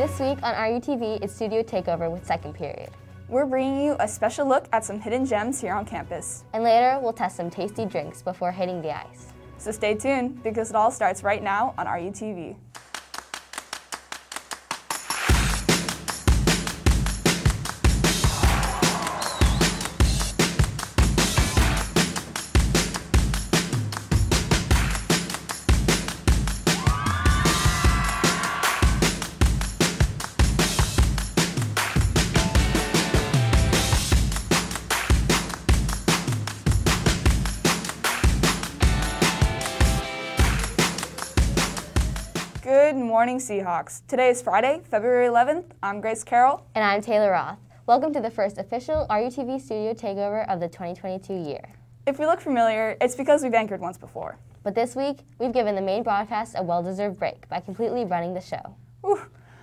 This week on RUTV, it's Studio Takeover with Second Period. We're bringing you a special look at some hidden gems here on campus. And later, we'll test some tasty drinks before hitting the ice. So stay tuned because it all starts right now on RUTV. Morning, Seahawks. Today is Friday, February 11th. I'm Grace Carroll. And I'm Taylor Roth. Welcome to the first official RUTV Studio Takeover of the 2022 year. If we look familiar, it's because we've anchored once before. But this week, we've given the main broadcast a well deserved break by completely running the show. Whew,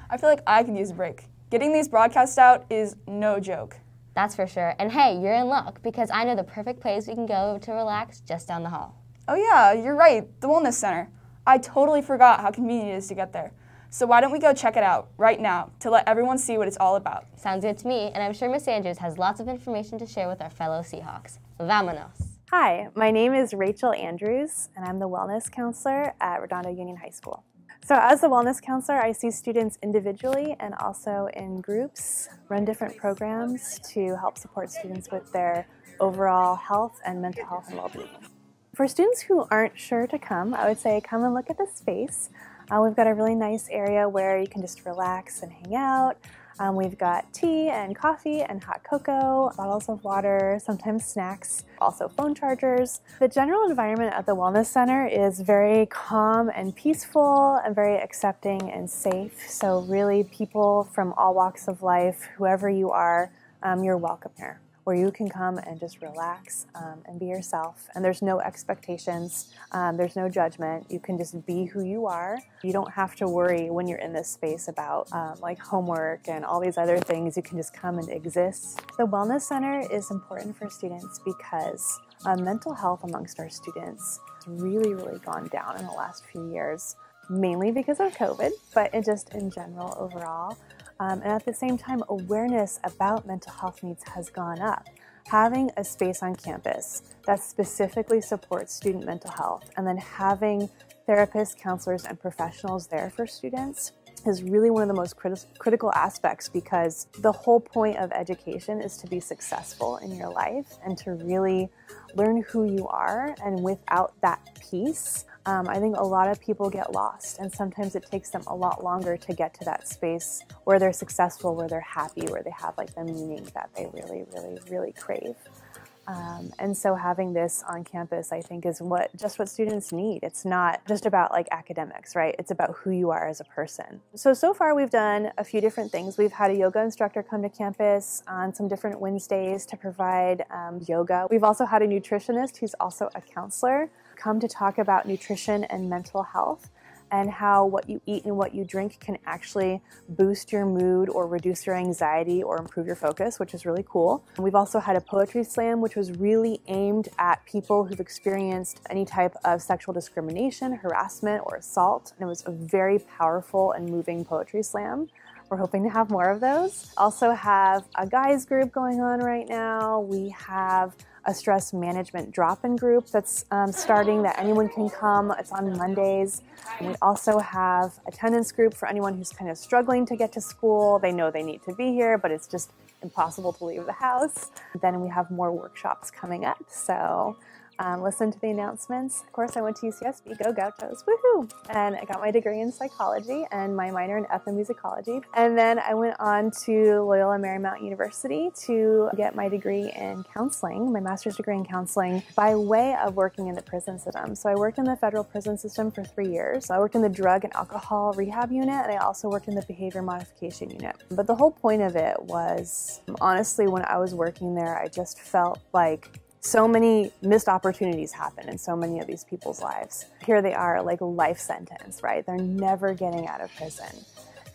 I feel like I could use a break. Getting these broadcasts out is no joke. That's for sure. And hey, you're in luck because I know the perfect place we can go to relax just down the hall. Oh, yeah, you're right, the Wellness Center. I totally forgot how convenient it is to get there. So why don't we go check it out right now to let everyone see what it's all about? Sounds good to me, and I'm sure Miss Andrews has lots of information to share with our fellow Seahawks. Vamonos! Hi, my name is Rachel Andrews, and I'm the Wellness Counselor at Redondo Union High School. So, as the Wellness Counselor, I see students individually and also in groups, run different programs to help support students with their overall health and mental health and well being. For students who aren't sure to come, I would say come and look at the space. Uh, we've got a really nice area where you can just relax and hang out. Um, we've got tea and coffee and hot cocoa, bottles of water, sometimes snacks, also phone chargers. The general environment at the Wellness Center is very calm and peaceful and very accepting and safe. So, really, people from all walks of life, whoever you are, um, you're welcome here where you can come and just relax um, and be yourself. And there's no expectations, um, there's no judgment. You can just be who you are. You don't have to worry when you're in this space about um, like homework and all these other things. You can just come and exist. The Wellness Center is important for students because uh, mental health amongst our students has really, really gone down in the last few years mainly because of COVID, but just in general overall. Um, and at the same time, awareness about mental health needs has gone up. Having a space on campus that specifically supports student mental health and then having therapists, counselors, and professionals there for students is really one of the most crit- critical aspects because the whole point of education is to be successful in your life and to really learn who you are. And without that piece, um, I think a lot of people get lost, and sometimes it takes them a lot longer to get to that space where they're successful, where they're happy, where they have like the meaning that they really, really, really crave. Um, and so having this on campus, I think, is what just what students need. It's not just about like academics, right? It's about who you are as a person. So so far, we've done a few different things. We've had a yoga instructor come to campus on some different Wednesdays to provide um, yoga. We've also had a nutritionist who's also a counselor come to talk about nutrition and mental health and how what you eat and what you drink can actually boost your mood or reduce your anxiety or improve your focus, which is really cool. And we've also had a poetry slam, which was really aimed at people who've experienced any type of sexual discrimination, harassment, or assault. And it was a very powerful and moving poetry slam. We're hoping to have more of those. Also, have a guys group going on right now. We have a stress management drop in group that's um, starting that anyone can come. It's on Mondays. And we also have attendance group for anyone who's kind of struggling to get to school. They know they need to be here, but it's just impossible to leave the house. Then we have more workshops coming up. So um, listen to the announcements. Of course, I went to UCSB, go Gauchos, woohoo! And I got my degree in psychology and my minor in ethnomusicology. And then I went on to Loyola Marymount University to get my degree in counseling, my master's degree in counseling, by way of working in the prison system. So I worked in the federal prison system for three years. I worked in the drug and alcohol rehab unit, and I also worked in the behavior modification unit. But the whole point of it was honestly, when I was working there, I just felt like so many missed opportunities happen in so many of these people's lives. Here they are, like life sentence, right? They're never getting out of prison.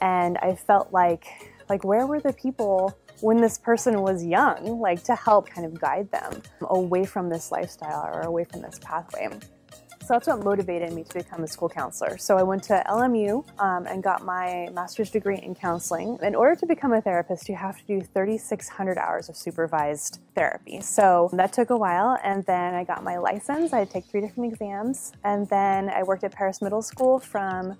And I felt like, like where were the people when this person was young, like to help kind of guide them away from this lifestyle or away from this pathway? So that's what motivated me to become a school counselor. So I went to LMU um, and got my master's degree in counseling. In order to become a therapist, you have to do 3,600 hours of supervised therapy. So that took a while, and then I got my license. I take three different exams, and then I worked at Parras Middle School from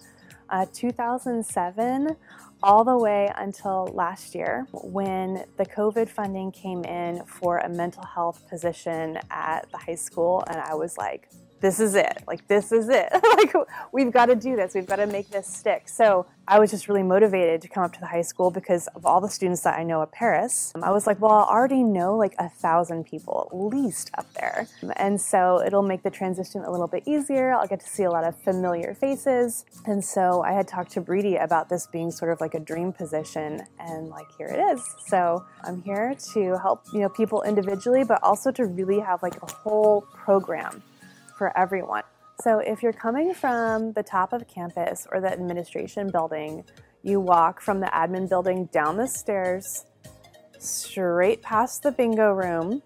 uh, 2007 all the way until last year when the COVID funding came in for a mental health position at the high school. And I was like, this is it. Like, this is it. like, we've got to do this. We've got to make this stick. So I was just really motivated to come up to the high school because of all the students that I know at Parras. I was like, well, I already know like a thousand people at least up there. And so it'll make the transition a little bit easier. I'll get to see a lot of familiar faces. And so I had talked to Breedy about this being sort of like a dream position. And like, here it is. So I'm here to help, you know, people individually, but also to really have like a whole program for everyone. So if you're coming from the top of campus or the administration building, you walk from the admin building down the stairs, straight past the bingo room,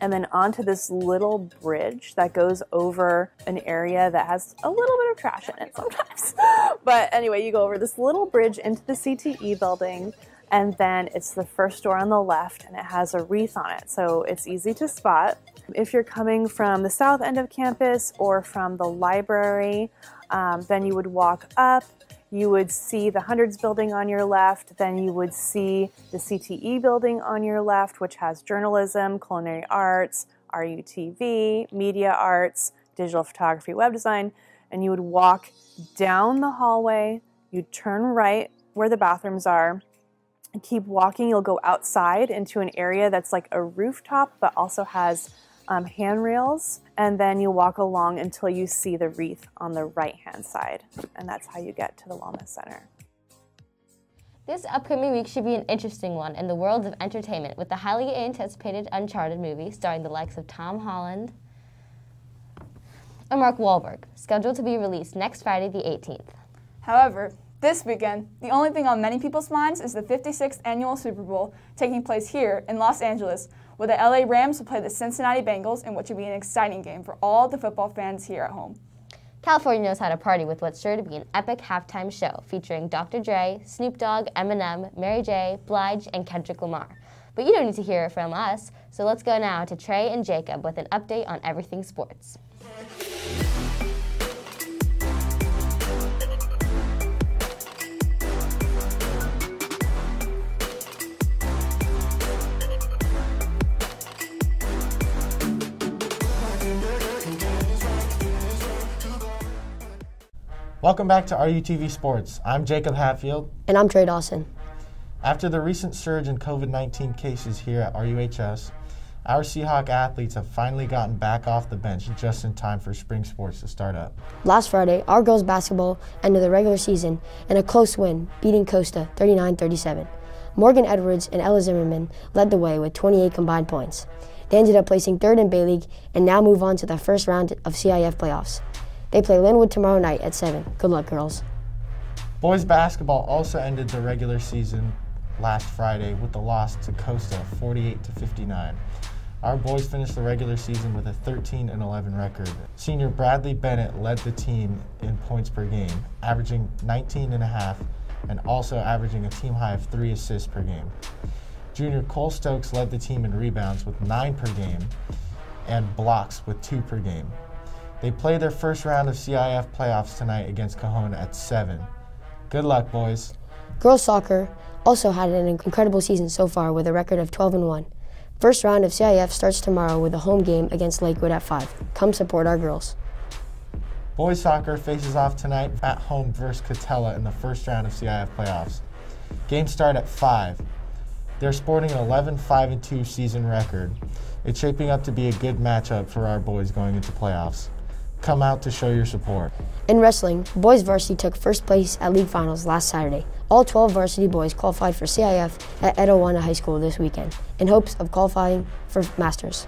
and then onto this little bridge that goes over an area that has a little bit of trash in it sometimes. but anyway, you go over this little bridge into the CTE building, and then it's the first door on the left, and it has a wreath on it, so it's easy to spot. If you're coming from the south end of campus or from the library, um, then you would walk up. You would see the Hundreds building on your left. Then you would see the CTE building on your left, which has journalism, culinary arts, RUTV, media arts, digital photography, web design. And you would walk down the hallway. You'd turn right where the bathrooms are and keep walking. You'll go outside into an area that's like a rooftop, but also has um, handrails, and then you walk along until you see the wreath on the right hand side. And that's how you get to the Wellness Center. This upcoming week should be an interesting one in the world of entertainment with the highly anticipated Uncharted movie starring the likes of Tom Holland and Mark Wahlberg, scheduled to be released next Friday, the 18th. However, this weekend, the only thing on many people's minds is the 56th annual Super Bowl taking place here in Los Angeles, where the LA Rams will play the Cincinnati Bengals in what should be an exciting game for all the football fans here at home. California knows how to party with what's sure to be an epic halftime show featuring Dr. Dre, Snoop Dogg, Eminem, Mary J., Blige, and Kendrick Lamar. But you don't need to hear it from us, so let's go now to Trey and Jacob with an update on everything sports. Welcome back to RUTV Sports. I'm Jacob Hatfield. And I'm Trey Dawson. After the recent surge in COVID 19 cases here at RUHS, our Seahawk athletes have finally gotten back off the bench just in time for spring sports to start up. Last Friday, our girls basketball ended the regular season in a close win, beating Costa 39 37. Morgan Edwards and Ella Zimmerman led the way with 28 combined points. They ended up placing third in Bay League and now move on to the first round of CIF playoffs. They play Lynwood tomorrow night at 7. Good luck, girls. Boys basketball also ended the regular season last Friday with the loss to Costa 48 to 59. Our boys finished the regular season with a 13 and 11 record. Senior Bradley Bennett led the team in points per game, averaging 19 and a half and also averaging a team high of 3 assists per game. Junior Cole Stokes led the team in rebounds with 9 per game and blocks with 2 per game. They play their first round of CIF playoffs tonight against Kahona at 7. Good luck, boys. Girls soccer also had an incredible season so far with a record of 12 and 1. First round of CIF starts tomorrow with a home game against Lakewood at 5. Come support our girls. Boys soccer faces off tonight at home versus Katella in the first round of CIF playoffs. Games start at 5. They're sporting an 11 5 2 season record. It's shaping up to be a good matchup for our boys going into playoffs come out to show your support. In wrestling, boys varsity took first place at league finals last Saturday. All 12 varsity boys qualified for CIF at Etiwanda High School this weekend in hopes of qualifying for Masters.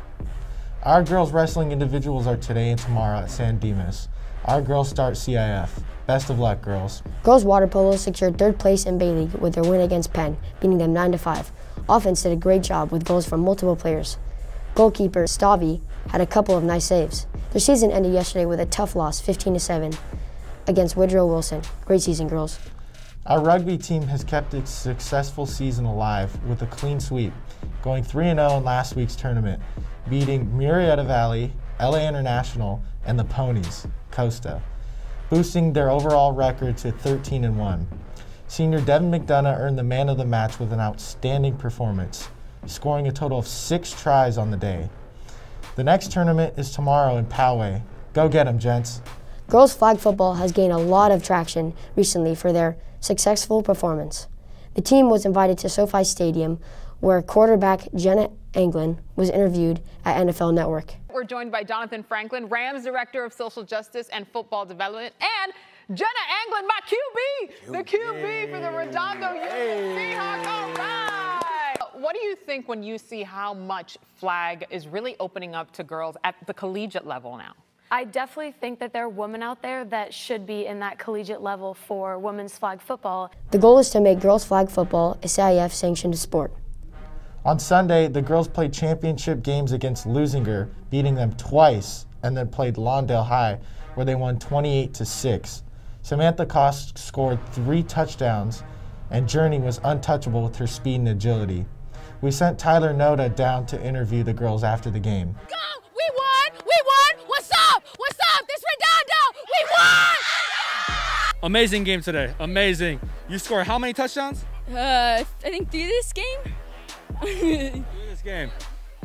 Our girls wrestling individuals are today and tomorrow at San Dimas. Our girls start CIF. Best of luck, girls. Girls water polo secured third place in Bay League with their win against Penn, beating them 9 to 5. Offense did a great job with goals from multiple players. Goalkeeper Stavi had a couple of nice saves. Their season ended yesterday with a tough loss, 15 to 7, against Woodrow Wilson. Great season, girls. Our rugby team has kept its successful season alive with a clean sweep, going 3 0 in last week's tournament, beating Murrieta Valley, LA International, and the Ponies, Costa, boosting their overall record to 13 1. Senior Devin McDonough earned the man of the match with an outstanding performance, scoring a total of six tries on the day. The next tournament is tomorrow in Poway. Go get 'em, gents. Girls flag football has gained a lot of traction recently for their successful performance. The team was invited to SoFi Stadium, where quarterback Jenna Anglin was interviewed at NFL Network. We're joined by Jonathan Franklin, Rams Director of Social Justice and Football Development, and Jenna Anglin, my QB, the QB for the Redondo Union Seahawks. All right. What do you think when you see how much flag is really opening up to girls at the collegiate level now? I definitely think that there are women out there that should be in that collegiate level for women's flag football. The goal is to make girls flag football a CIF sanctioned sport. On Sunday, the girls played championship games against Leuzinger, beating them twice, and then played Lawndale High, where they won 28 to 6. Samantha Kost scored three touchdowns, and Journey was untouchable with her speed and agility. We sent Tyler Noda down to interview the girls after the game. Go! We won! We won! What's up? What's up? This Redondo! We won! Amazing game today. Amazing. You scored how many touchdowns? Uh, I think through this game. Through this game.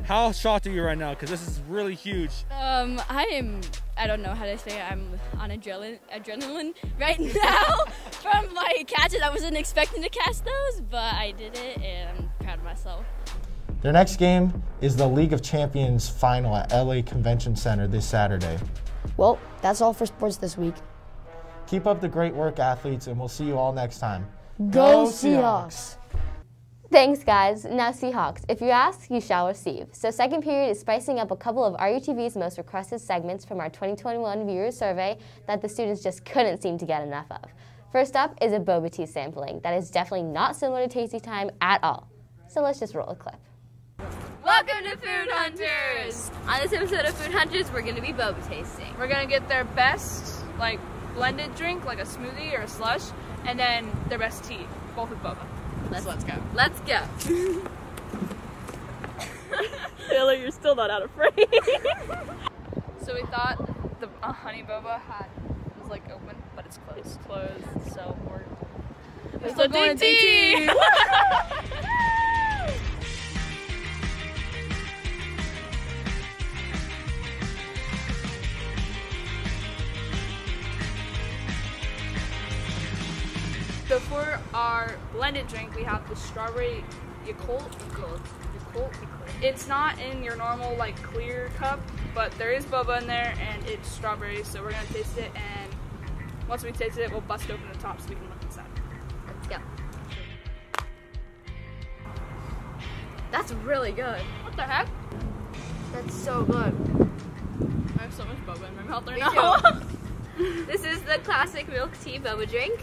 How shocked are you right now? Because this is really huge. Um, I am. I don't know how to say. It. I'm on adrenaline, adrenaline right now from my catches. I wasn't expecting to catch those, but I did it, and I'm proud of myself. Their next game is the League of Champions final at LA Convention Center this Saturday. Well, that's all for sports this week. Keep up the great work, athletes, and we'll see you all next time. Go Seahawks! Thanks, guys. Now, Seahawks, if you ask, you shall receive. So, second period is spicing up a couple of RUTV's most requested segments from our 2021 viewer survey that the students just couldn't seem to get enough of. First up is a boba tea sampling that is definitely not similar to Tasty Time at all. So, let's just roll a clip. Welcome to Food Hunters! On this episode of Food Hunters, we're going to be boba tasting. We're going to get their best, like, blended drink, like a smoothie or a slush, and then their best tea, both with boba. Let's, so let's go. Let's go. Taylor, you're still not out of frame. so we thought the uh, honey boba had was like open, but it's closed. It's closed, so we're, we're still going to our blended drink, we have the strawberry Yakult. Yakult. Yakult. It's not in your normal like clear cup, but there is boba in there and it's strawberry. So we're gonna taste it, and once we taste it, we'll bust open the top so we can look inside. Let's go. That's really good. What the heck? That's so good. I have so much boba in my mouth right now. this is the classic milk tea boba drink.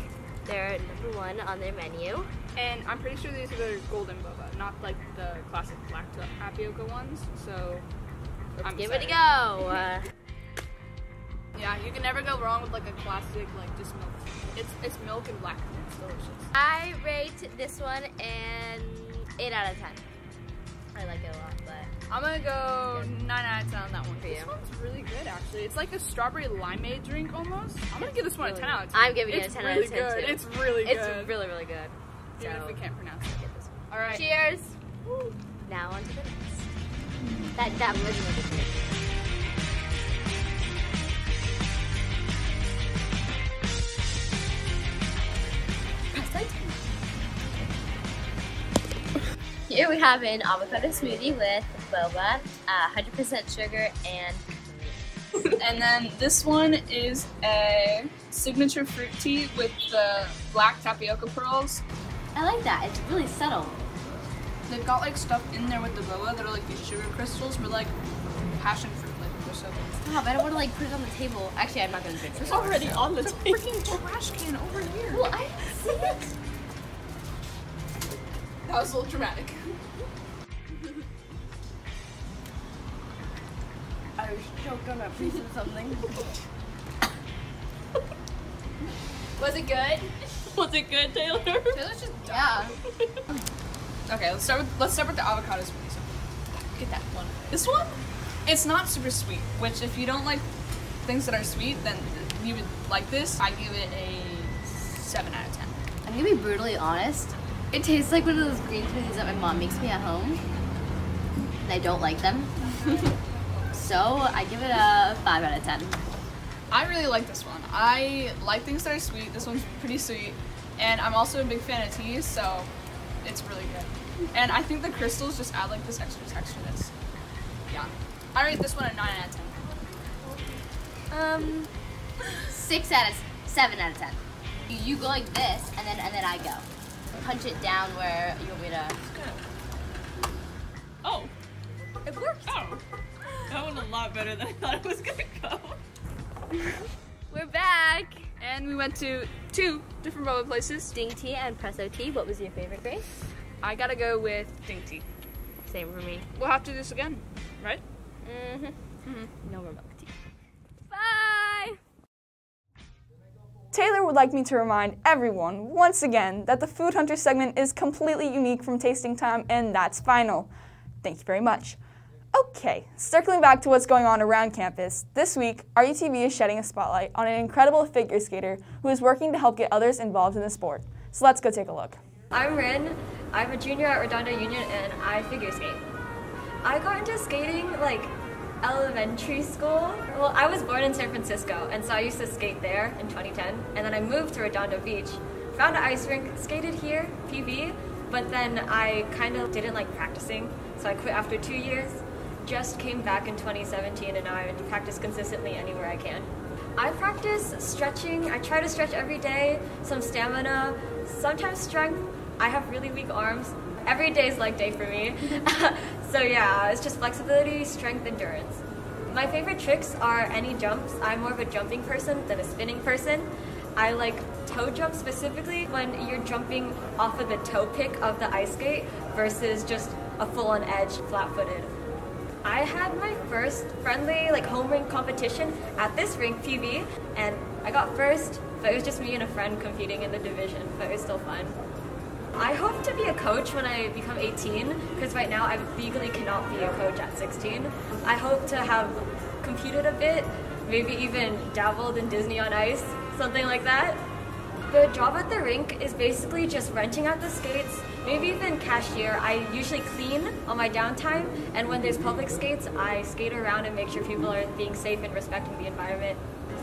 They're number one on their menu. And I'm pretty sure these are the golden boba, not like the classic black tapioca ones. So let's I'm give excited. it a go. Uh, yeah, you can never go wrong with like a classic like just milk. It's it's milk and black. It's delicious. I rate this one an eight out of ten. I like it a lot, but I'm gonna go nine out of ten on that one. For you. this one's really good actually. It's like a strawberry limeade drink almost. I'm gonna give this one a ten out of ten. I'm giving it a 10 really out of 10 good. too. It's really good. It's really really good. Even so, if we can't pronounce it. Get this one. All right. Cheers. Now on to the next. That that was really good. Here we have an avocado smoothie with boba, uh, 100% sugar, and and then this one is a signature fruit tea with the black tapioca pearls. I like that. It's really subtle. They've got like stuff in there with the boba that are like these sugar crystals, but like passion fruit so good. Stop! I don't want to like put it on the table. Actually, I'm not gonna drink It's it. already on the table. freaking trash can over here. Well, I didn't see it. That was a little dramatic. I I was choked on a piece of something. Was it good? Was it good, Taylor? Taylor's just yeah. Okay, let's start with let's start with the avocados avocado smoothies. Get that one. This one, it's not super sweet. Which, if you don't like things that are sweet, then you would like this. I give it a seven out of ten. I'm gonna be brutally honest. It tastes like one of those green smoothies that my mom makes me at home. And I don't like them. so I give it a 5 out of 10. I really like this one. I like things that are sweet. This one's pretty sweet. And I'm also a big fan of tea, so it's really good. And I think the crystals just add like this extra textureness. Yeah. I rate this one a 9 out of 10. Um, 6 out of 7 out of 10. You go like this, and then and then I go. Punch it down where you want me to. Oh, it worked. Oh, that went a lot better than I thought it was gonna go. We're back! And we went to two different boba places. Ding Tea and Presotea. What was your favorite, Grace? I gotta go with Ding Tea. Same for me. We'll have to do this again, right? Mm-hmm. Mm-hmm. No more milk tea. Bye! Taylor would like me to remind everyone once again that the Food Hunter segment is completely unique from Tasting Time, and that's final. Thank you very much. Okay, circling back to what's going on around campus, this week RUTV is shedding a spotlight on an incredible figure skater who is working to help get others involved in the sport. So let's go take a look. I'm Rin. I'm a junior at Redondo Union and I figure skate. I got into skating like elementary school. Well, I was born in San Francisco and so I used to skate there in 2010 and then I moved to Redondo Beach. Found an ice rink, skated here, PV, but then I kind of didn't like practicing so I quit after two years. Just came back in 2017 and I practice consistently anywhere I can. I practice stretching. I try to stretch every day, some stamina, sometimes strength. I have really weak arms. Every day is leg day for me. so yeah, it's just flexibility, strength, endurance. My favorite tricks are any jumps. I'm more of a jumping person than a spinning person. I like toe jump specifically when you're jumping off of the toe pick of the ice skate versus just a full-on edge, flat-footed. I had my first friendly like home rink competition at this rink PV and I got first, but it was just me and a friend competing in the division, but it was still fun. I hope to be a coach when I become 18 because right now I legally cannot be a coach at 16. I hope to have competed a bit, maybe even dabbled in Disney on Ice, something like that. The job at the rink is basically just renting out the skates, maybe even cashier. I usually clean on my downtime, and when there's public skates, I skate around and make sure people are being safe and respecting the environment.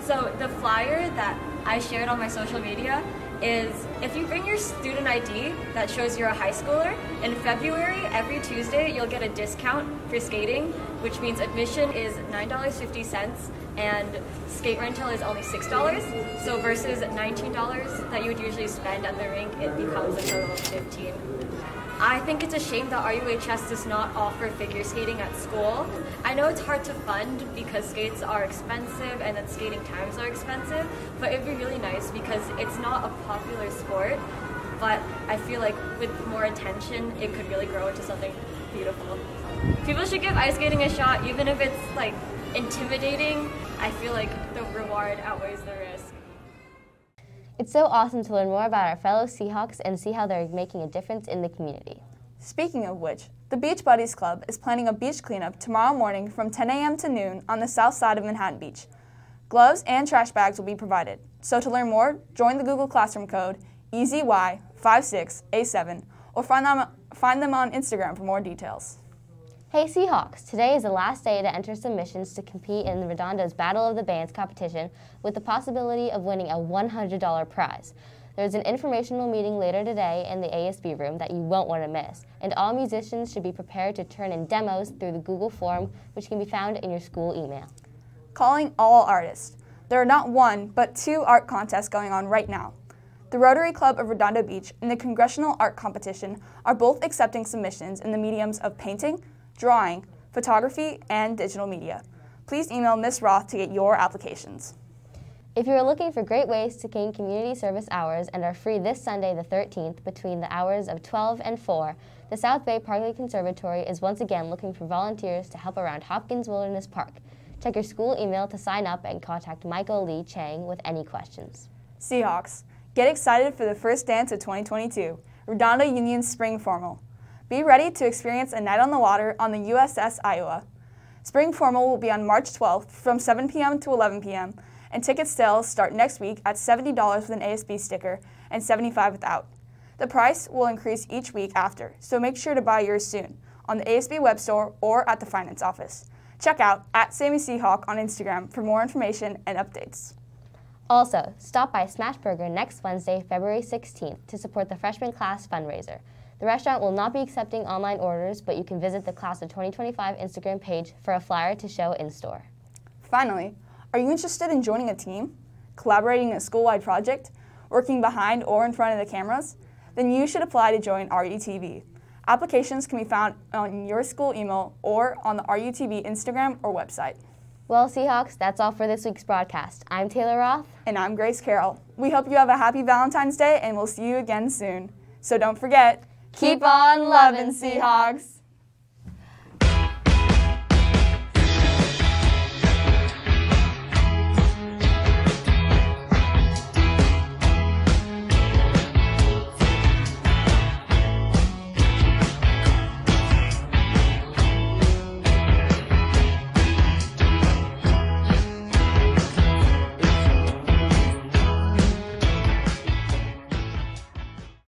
So the flyer that I shared on my social media is if you bring your student ID that shows you're a high schooler, in February, every Tuesday, you'll get a discount for skating, which means admission is $9.50 and skate rental is only $6. So versus $19 that you would usually spend at the rink, it becomes a total of 15 I think it's a shame that RUHS does not offer figure skating at school. I know it's hard to fund because skates are expensive and then skating times are expensive, but it'd be really nice because it's not a popular sport, but I feel like with more attention, it could really grow into something beautiful. People should give ice skating a shot, even if it's like intimidating. I feel like the reward outweighs the risk. It's so awesome to learn more about our fellow Seahawks and see how they're making a difference in the community. Speaking of which, the Beach Buddies Club is planning a beach cleanup tomorrow morning from 10 a.m. to noon on the south side of Manhattan Beach. Gloves and trash bags will be provided. So to learn more, join the Google Classroom code EZY56A7 or find them, find them on Instagram for more details. Hey Seahawks! Today is the last day to enter submissions to compete in the Redondo's Battle of the Bands competition with the possibility of winning a $100 prize. There's an informational meeting later today in the ASB room that you won't want to miss, and all musicians should be prepared to turn in demos through the Google form, which can be found in your school email. Calling all artists. There are not one, but two art contests going on right now. The Rotary Club of Redondo Beach and the Congressional Art Competition are both accepting submissions in the mediums of painting, drawing, photography, and digital media. Please email Ms. Roth to get your applications. If you are looking for great ways to gain community service hours and are free this Sunday the 13th between the hours of 12 and 4, the South Bay Parkland Conservancy is once again looking for volunteers to help around Hopkins Wilderness Park. Check your school email to sign up and contact Michael Lee Chang with any questions. Seahawks, get excited for the first dance of 2022, Redondo Union spring formal. Be ready to experience a night on the water on the USS Iowa. Spring formal will be on March 12th from 7 p.m. to 11 p.m., and ticket sales start next week at $70 with an ASB sticker and 75 without. The price will increase each week after, so make sure to buy yours soon on the ASB web store or at the finance office. Check out at Sammy Seahawk on Instagram for more information and updates. Also, stop by Smashburger next Wednesday, February 16th to support the freshman class fundraiser. The restaurant will not be accepting online orders, but you can visit the Class of 2025 Instagram page for a flyer to show in store. Finally, are you interested in joining a team, collaborating in a school-wide project, working behind or in front of the cameras? Then you should apply to join RUTV. Applications can be found on your school email or on the RUTV Instagram or website. Well, Seahawks, that's all for this week's broadcast. I'm Taylor Roth. And I'm Grace Carroll. We hope you have a happy Valentine's Day and we'll see you again soon. So don't forget, keep on loving Seahawks.